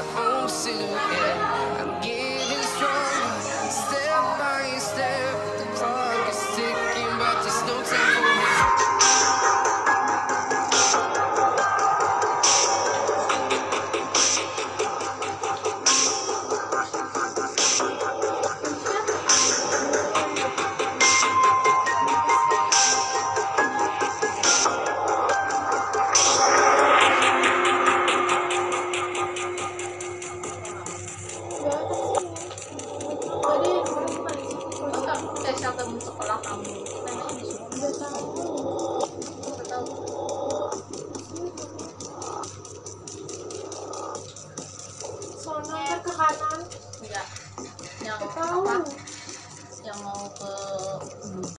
the city. kanan. Ya yang tahu. yang mau ke